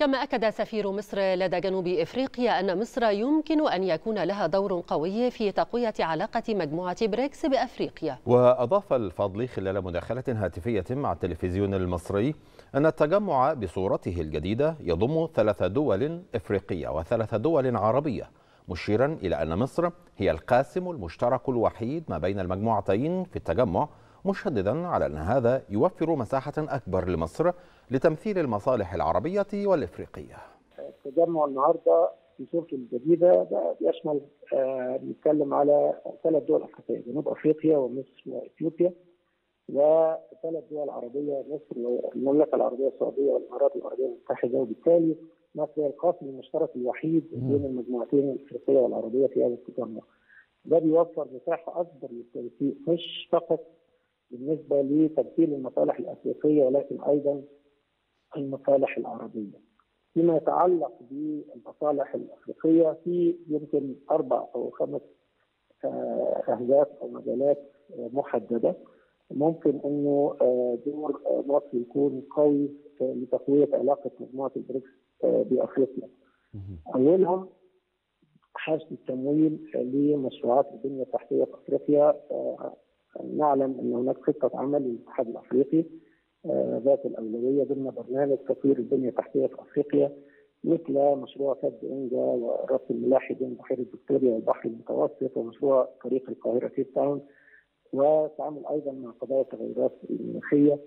كما أكد سفير مصر لدى جنوب إفريقيا أن مصر يمكن أن يكون لها دور قوي في تقوية علاقة مجموعة بريكس بأفريقيا. وأضاف الفضلي خلال مداخلة هاتفية مع التلفزيون المصري أن التجمع بصورته الجديدة يضم ثلاث دول إفريقية وثلاث دول عربية مشيرا إلى أن مصر هي القاسم المشترك الوحيد ما بين المجموعتين في التجمع مشددا على أن هذا يوفر مساحة أكبر لمصر لتمثيل المصالح العربية والإفريقية التجمع النهارده في صورته الجديدة ده بيشمل آه بنتكلم على ثلاث دول أفريقية جنوب أفريقيا ومصر وإثيوبيا وثلاث دول عربية مصر والمملكة العربية السعودية والإمارات العربية المتحدة وبالتالي مصر هي القاسم المشترك الوحيد بين المجموعتين الإفريقية والعربية في هذا التجمع. ده بيوفر مساحة أكبر للتنسيق مش فقط بالنسبة لتمثيل المصالح الأفريقية ولكن أيضا المصالح العربية. فيما يتعلق بالمصالح الأفريقية في يمكن أربع أو خمس أهداف أو مجالات محددة ممكن أنه دور مصر يكون قوي لتقوية علاقة مجموعة البريكس بأفريقيا. أولهم حشد التمويل لمشروعات البنية التحتية في أفريقيا نعلم أن هناك خطة عمل للاتحاد الأفريقي ذات الأولوية ضمن برنامج تطوير البنية التحتية في أفريقيا مثل مشروع سد إنجا وربط الملاحي بين بحيرة فيكتوريا والبحر المتوسط ومشروع طريق القاهرة كيب تاون وتعامل أيضا مع قضايا التغيرات المناخية.